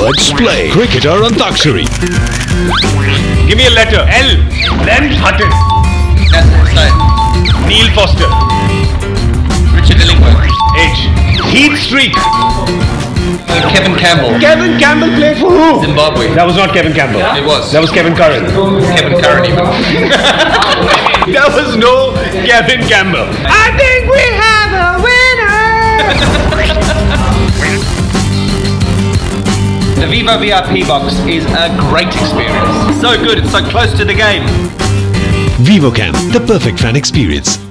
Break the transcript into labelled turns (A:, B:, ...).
A: Let's play Cricketer Antakshari.
B: Give me a letter. L. Len Hutton. Neil Foster.
C: Richard Illingworth.
B: H. Heath Streak.
C: Uh, Kevin Campbell.
B: Kevin Campbell played for who?
C: Zimbabwe.
B: That was not Kevin Campbell. Yeah.
C: It was.
B: That was Kevin Curran.
C: Kevin Curran even.
B: there was no Kevin Campbell. I think we have
C: The Vivo VIP box is a great experience. So good, it's so close to the game.
A: VivoCam, the perfect fan experience.